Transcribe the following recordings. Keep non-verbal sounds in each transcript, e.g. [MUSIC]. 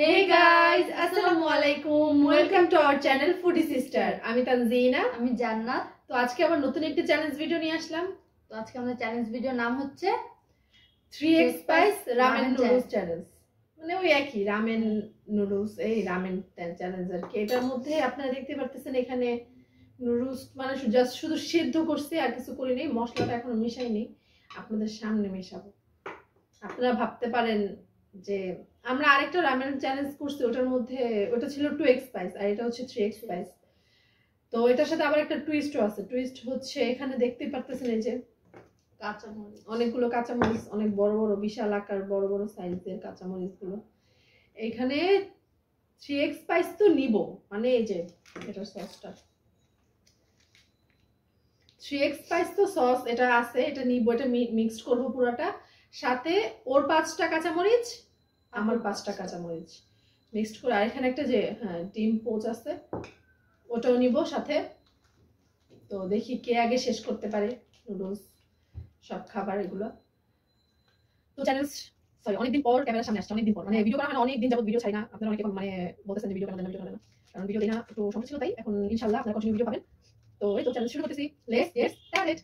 হে guys আসসালামু আলাইকুম welcome to our channel foodie sister আমি তানজিনা। আমি জান্নাত। তো আজকে আবার নতুন একটি চ্যালেঞ্জ ভিডিও নিয়ে আসলাম। তো আজকে আমাদের চ্যালেঞ্জ ভিডিওর নাম হচ্ছে 3x spice ramen Ramen noodles challenge মানে ওই একই রামেন নুডলস এই রামেন চ্যালেঞ্জ আর কি। এটার মধ্যে আপনারা দেখতে পারতেছেন এখানে নুডলস মানে জাস্ট শুধু সিদ্ধ করছি আর কিছু করি নেই। মশলাটা এখনও মিশাইনি। আপনাদের সামনে মেশাবো। আপনারা ভাবতে পারেন যে আমরা আরেকটা রামেন চ্যালেঞ্জ করছি, ওটার মধ্যে, ওটা ছিল টু এক্স স্পাইস আর এটা হচ্ছে থ্রি এক্স স্পাইস তো এটার সাথে আবার একটা টুইস্টও আছে। টুইস্ট হচ্ছে এখানে দেখতে পারতেছেন এই যে কাঁচামরিচ, অনেকগুলো কাঁচামরিচ, অনেক বড় বড় বিশাল আকার বড় বড় সাইজের কাঁচামরিচগুলো। এখানে থ্রি এক্স স্পাইস তো নিব মানে এই যে এটার সসটা থ্রি এক্স স্পাইস তো সস এটা আছে, এটা নিব, এটা মিক্সড করব পুরোটা। সাথে ওর পাঁচটা কাঁচামরিচ আমার পাঁচটা কাঁচামরিচ। মিক্সড করে আর এখানে একটা যে হ্যাঁ ডিম পোচ আছে ওটাও নিব সাথে। তো দেখি কে আগে শেষ করতে পারে নুডলস সব খাবার এগুলো। তো চ্যানেল সরি অনেকদিন পর ক্যামেরার সামনে আসছে অনেকদিন পর। মানে ভিডিও করা হয় অনেক দিন যাবত ভিডিও ছাই না। আপনারা অনেকে মানে বলতেছেন ভিডিও কেন ভিডিও না কারণ ভিডিও দিই না একটু সমস্যা ছিল তাই। এখন ইনশাল্লাহ আপনারা কন্টিনিউ ভিডিও পাবেন। তো এই তো চ্যানেল শুরু করতেছি। লেস গেট স্টার্টেড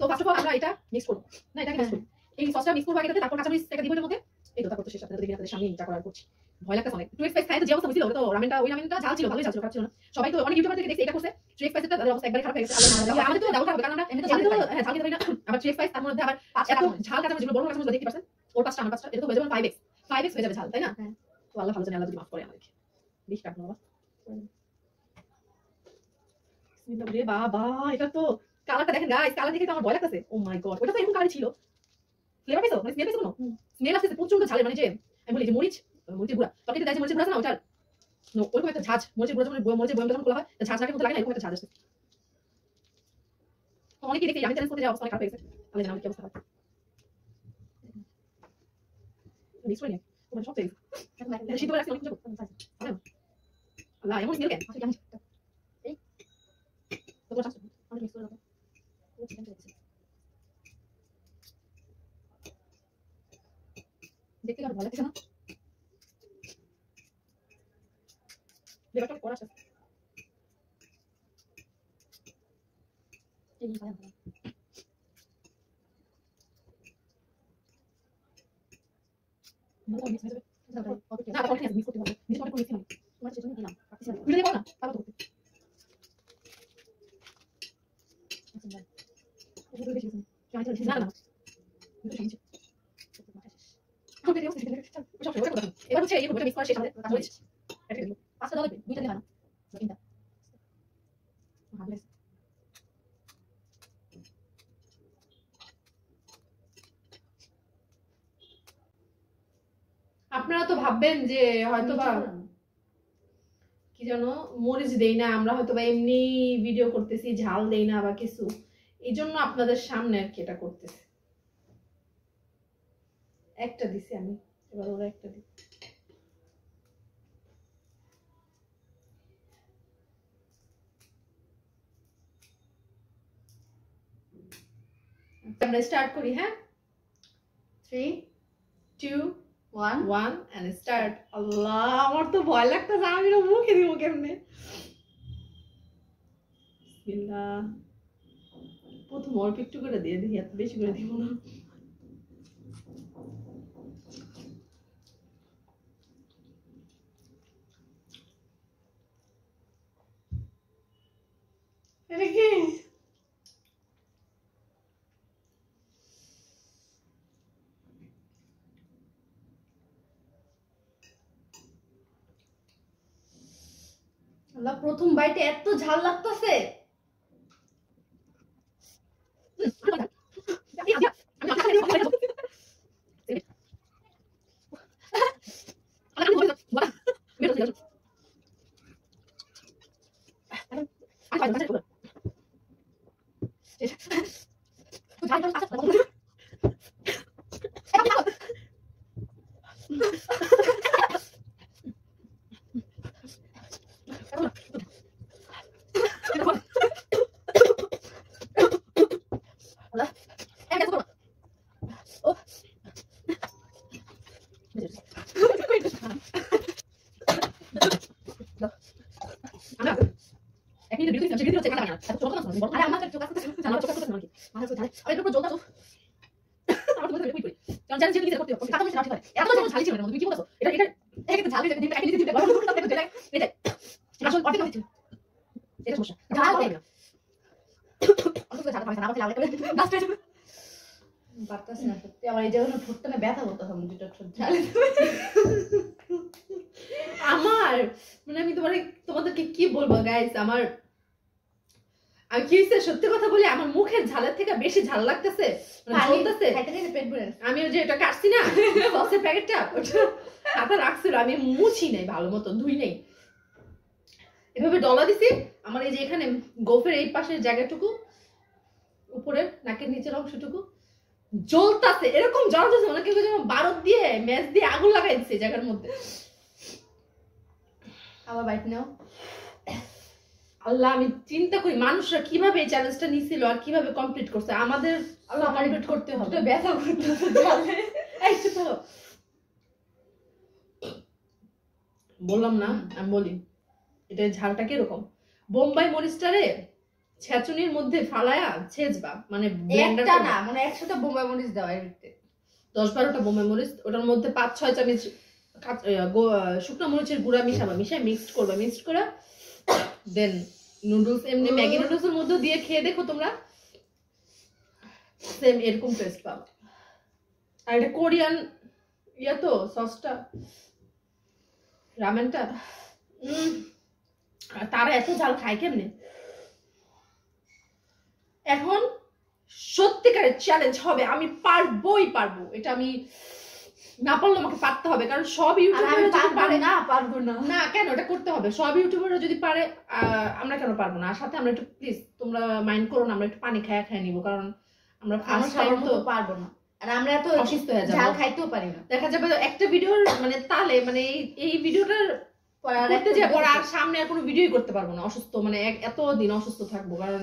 তো ফার্স্ট অফ অল আমরা এটা মিক্স করব। না এটা মিক্স করব। এই সসটা মিক্স করব আগে তারপর কাঁচামরিচ থেকে দিব এর মধ্যে এই তো তারপর তো শেষ আপনাদের দেখি আপনাদের সামনে যা করার করছি। ভয় লাগতেছে অনেক। টু এক্সপ্রেস খাই তো যে অবস্থা হয়েছিল তো রামেনটা ওই রামেনটা ঝাল ছিল ভালোই ঝাল ছিল খারাপ ছিল না। সবাই তো অনেক ইউটিউবার থেকে দেখছে এটা করছে। থ্রি এক্সপ্রেস তাদের অবস্থা একবারে খারাপ হয়ে গেছে। আল্লাহ আমাদের তো ডাউট হবে কারণ আমরা এমনি তো এমনি তো ঝাল হ্যাঁ ঝাল খেতে পারি না। আবার থ্রি এক্সপ্রেস তার মধ্যে আবার এত ঝাল কাঁচা যেগুলো বড় কাঁচা দেখতে পাচ্ছেন ওর পাঁচটা আমার পাঁচটা এটা তো হয়ে যাবে ফাইভ এক্স ফাইভ এক্স হয়ে যাবে ঝাল তাই না? হ্যাঁ। তো আল্লাহ ভালো জানে আল্লাহ যদি মাফ করে আমাদেরকে। বাবা বাবা এটা তো কালারটা দেখেন গাইস কালার দেখে তো আমার ভয় লাগতেছে। ও মাই গড ওটা তো এরকম কালার ছিল। ফ্লেভার পেছো মানে স্মেল পেছো কোনো হুম। স্মেল আসতেছে প্রচণ্ড ঝালের মানে যে আমি বলি যে মরিচ মরিচের গুঁড়া তরকারিতে দেয় যে মরিচের গুঁড়া আছে না ওটার নো ওরকম একটা ঝাঁজ মরিচের গুঁড়া যখন মরিচের বয়ম যখন খোলা হয় তা ঝাঁজ নাকের মতো লাগে না এরকম একটা ঝাঁজ আসছে তো অনেকেই দেখে আমি চ্যালেঞ্জ করতে যাওয়া অবস্থা অনেক খারাপ হয়ে গেছে আমি জানি আমার কি অবস্থা হয় মিক্স করে নিয়ে ওটা সব চেয়ে এটা সিদ্ধ করে রাখছি অনেক কিছু আল্লাহ এমন স্মেল কেন তো কোথাও অনেক মিক্স করে দাও দেখতে আর ভালো লাগছে না? ফ্লেভারটা করা। আছে এই ভালো না অনেক মিক্স করতে হবে। অনেক মিক্স হবে পাকিস্তান ভিডিও দেখো না তারপর তো ভিডিও দেখি না না ভিডিও দেখি আমাদের এই অবস্থা দেখে সব সব এই ভিডিও মিক্স করা শেষ আমাদের কাজ হয়েছে পাঁচটা দাও দুইটা দিলাম না। তিনটা। আপনারা তো ভাববেন যে হয়তো বা কি জানো মরিচ দেই না আমরা হয়তো বা এমনি ভিডিও করতেছি ঝাল দেই না বা কিছু। এই জন্য আপনাদের সামনে আর কি এটা করতেছি। একটা দিছি আমি এবার ওরা একটা দিই আমরা স্টার্ট করি হ্যাঁ three two one one and start আল্লাহ আমার তো ভয় লাগতেছে আমি না মুখে দিব কেমনে বিসমিল্লাহ প্রথম অল্প একটু করে দিয়ে দিই এত বেশি করে দিব না এটা কি আল্লাহ প্রথম বাইটে এত ঝাল লাগতেছে আরে আরে [LAUGHS] এটা সমস্যা। ঝাল হবে না অন্তত ঝাল পাবে না আমাকে পারতাছি না সত্যি। আমার এই জায়গাটা ঠোঁটটা ব্যথা করতে হবে দুটো ঠোঁট ঝালে আমার মানে আমি তোমার তোমাদেরকে কি বলব গাইস আমার আমি কি হয়েছে সত্যি কথা বলি আমার মুখের ঝালের থেকে বেশি ঝাল লাগতেছে মানে ঝলতেছে আমি ওই যে এটা কাটছি না সসের প্যাকেটটা ওটা হাতে রাখছিল আমি মুছি নাই ভালো মতো ধুই নাই। এভাবে ডলা দিছি আমার এই যে এখানে গোফের এই পাশের জায়গাটুকু উপরে নাকের নিচের অংশটুকু জ্বলতাছে এরকম জ্বলতেছে মানে কেউ যেন বারত দিয়ে ম্যাচ দিয়ে আগুন লাগাই দিচ্ছে জায়গার মধ্যে। আবার বাইট নাও। আল্লাহ আমি চিন্তা করি মানুষরা কীভাবে এই চ্যালেঞ্জটা নিছিল আর কীভাবে কমপ্লিট করছে? আমাদের আল্লাহ কমপ্লিট করতে হবে। ব্যথা চুপ থাকো। বললাম না আমি বলি এটা ঝালটা কীরকম? বোম্বাই মরিচটারে ছেঁচুনির মধ্যে ফালায়া ছেঁচবা মানে একটা না মানে একসাথে বোম্বাই মরিচ দেওয়া ভিতরে। দশ বারোটা বোম্বাই মরিচ ওটার মধ্যে পাঁচ ছয় চামচ শুকনো মরিচের গুঁড়া মিশাবা মিশাই মিক্সড করবা মিক্সড করে দেন নুডলস এমনি ম্যাগি নুডলস এর মধ্যে দিয়ে খেয়ে দেখো তোমরা। সেম এরকম টেস্ট পাবা। আর এটা কোরিয়ান ইয়া তো সসটা রামেনটা? তারা এত ঝাল খায় কেমনে? এখন সত্যিকারের চ্যালেঞ্জ হবে আমি পারবোই পারব। এটা আমি না পারলে আমাকে পারতে হবে কারণ সব যদি পারে না পারব না। না কেন? এটা করতে হবে। সব ইউটিউবাররা যদি পারে আমরা কেন পারব না? আর সাথে আমরা একটু প্লিজ তোমরা মাইন্ড করো না আমরা একটু পানি খায়া খায় নিবো কারণ আমরা ফার্স্ট টাইম তো পারব না। আর আমরা এত অসুস্থ হয়ে ঝাল যাব খাইতেও পারি না। দেখা যাবে একটা ভিডিওর মানে তালে মানে এই ভিডিওটার পরে আর করতে যে পরে আর সামনে আর কোনো ভিডিওই করতে পারব না। অসুস্থ মানে এত দিন অসুস্থ থাকব কারণ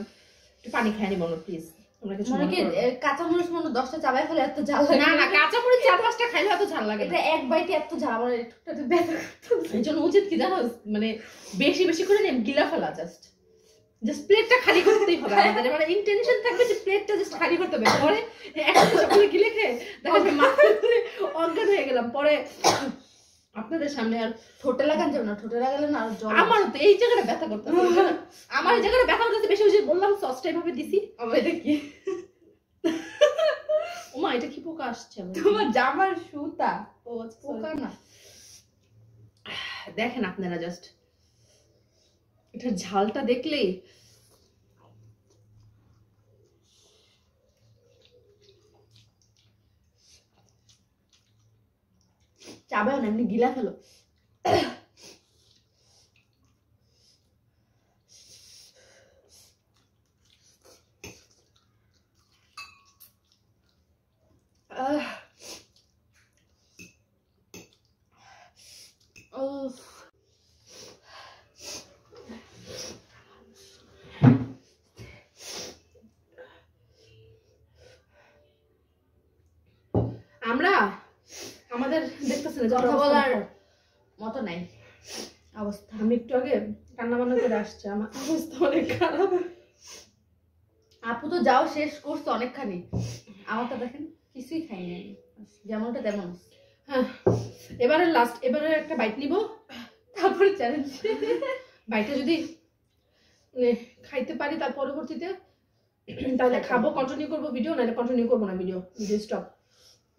একটু পানি নিবো প্লিজ মনে মনে কি করো না। এ, কাঁচা মরিচ মনে দশটা চাবাই ফেলে এত ঝাল লাগে? না না কাঁচা চার পাঁচটা খাইলে এত ঝাল লাগে এটা এক বাইটে এত ঝাল আমার এই ঠোঁটটাতে ব্যথা করতেছে। এই জন্য উচিত কি জানো মানে বেশি বেশি করে নেন গিলা ফেলা জাস্ট জাস্ট প্লেটটা খালি করতেই হবে আমাদের। মানে ইন্টেনশন থাকবে যে প্লেটটা জাস্ট খালি করতে হবে। পরে একসাথে সবগুলো গিলে খেয়ে দেখা মাথায় অজ্ঞান হয়ে গেলাম। পরে আপনাদের সামনে আর ঠোঁটে লাগান যাবে না ঠোঁটে লাগালে না আর জল আমারও তো এই জায়গাটা ব্যথা করতে [LAUGHS] আমার এই জায়গাটা ব্যথা করতে বেশি বেশি বললাম সসটা এভাবে দিছি। আমার এটা কি? [LAUGHS] ওমা এটা কি পোকা আসছে আমার? তোমার জামার সুতা। ও আচ্ছা, পোকা না। [SIGHS] দেখেন আপনারা জাস্ট এটার ঝালটা দেখলেই চাবেও না এমনি গিলা ফেলো আহ। উফ। আমরা আমাদের দেখতেছেন কথা বলার মতো নাই। অবস্থা। আমি একটু আগে কান্না বান্না করে আসছে আমার অবস্থা অনেক খারাপ। আপু তো যাও শেষ করছে অনেকখানি। আমারটা দেখেন কিছুই খাইনি আমি যেমনটা তেমন। হ্যাঁ এবারে লাস্ট এবারে একটা বাইট নিব তারপরে চ্যালেঞ্জ বাইটটা যদি মানে খাইতে পারি তার পরবর্তীতে তাহলে খাব কন্টিনিউ করব ভিডিও নাহলে কন্টিনিউ করব না ভিডিও ভিডিও স্টপ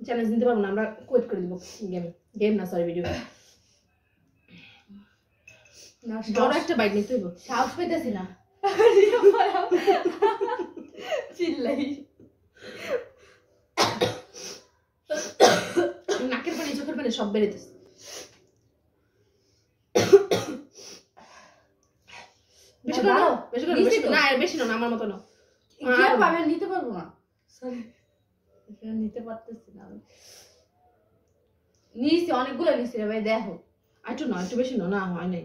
চ্যালেঞ্জ নিতে পারব না আমরা কোয়েট করে দিব। গেম গেম না সরি ভিডিও বড় একটা বাইট নিতে হইব। সাহস পেতেছি না। চিল্লাই। নাকের পানি চোখের পানি সব বেরিতেছে বেশি করে করে। না বেশি না আমার মতো না নিতে পারব না। সরি নিতে পারতেছি না আমি। নিয়েছি অনেকগুলো নিয়েছি রে ভাই দেখো। আর একটু না একটু বেশি না না হয় নাই।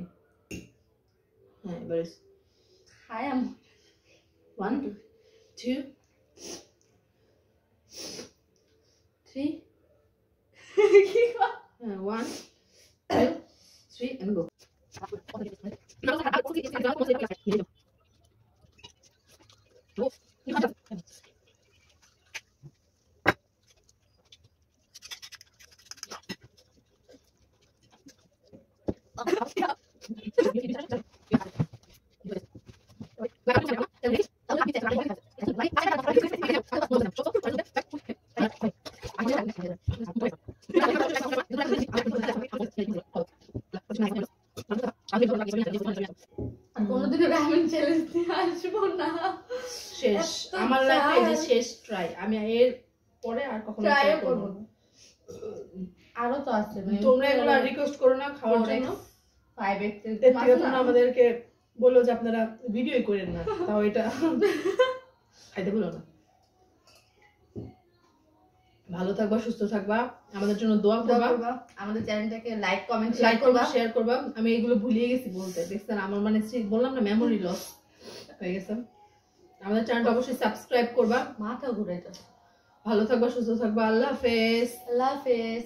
হ্যাঁ এবারে হাই আম ওয়ান টু থ্রি হ্যাঁ one two three and go আর কোনোদিনও রামেন চ্যালেঞ্জ দিয়ে আসব না শেষ। আমার লাইফে যে শেষ ট্রাই আমি এর পরে আর কখনো ট্রাই করব করব না। আরও তো আছে তোমরা এগুলো রিকোয়েস্ট করো না খাওয়ার জন্য। ফাইভ আমাদেরকে বলল যে আপনারা ভিডিওই করেন না [LAUGHS] তাও এটা খাইতে বলো না। ভালো থাকবা সুস্থ থাকবা আমাদের জন্য দোয়া করবা। আমাদের চ্যানেলটাকে লাইক কমেন্ট লাইক করবা। শেয়ার করবা। আমি এগুলো ভুলিয়ে গেছি বলতে দেখছেন আমার মানে বললাম না মেমোরি লস হয়ে গেছে। আমাদের চ্যানেলটা অবশ্যই সাবস্ক্রাইব করবা। মাথা ঘুরে ভালো থাকবা সুস্থ থাকবা আল্লাহ হাফেজ। আল্লাহ হাফেজ।